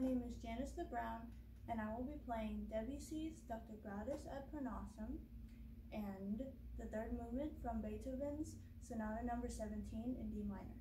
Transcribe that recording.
my name is Janice the Brown, and I will be playing Debussy's Dr. Gradus ad Parnassum and the third movement from Beethoven's Sonata Number 17 in D minor.